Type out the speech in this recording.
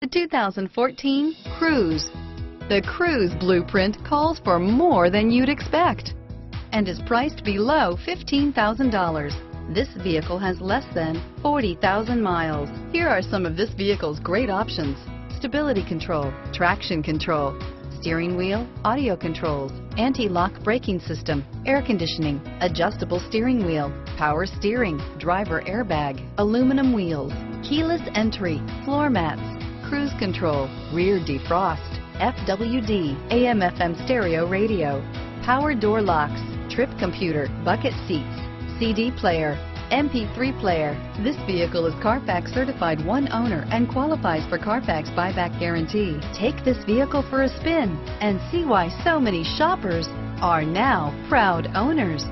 The 2014 Cruze. The Cruze blueprint calls for more than you'd expect and is priced below $15,000. This vehicle has less than 40,000 miles. Here are some of this vehicle's great options. Stability control, traction control, steering wheel, audio controls, anti-lock braking system, air conditioning, adjustable steering wheel, power steering, driver airbag, aluminum wheels, keyless entry, floor mats, cruise control, rear defrost, FWD, AM FM stereo radio, power door locks, trip computer, bucket seats, CD player, MP3 player. This vehicle is Carfax certified one owner and qualifies for Carfax buyback guarantee. Take this vehicle for a spin and see why so many shoppers are now proud owners.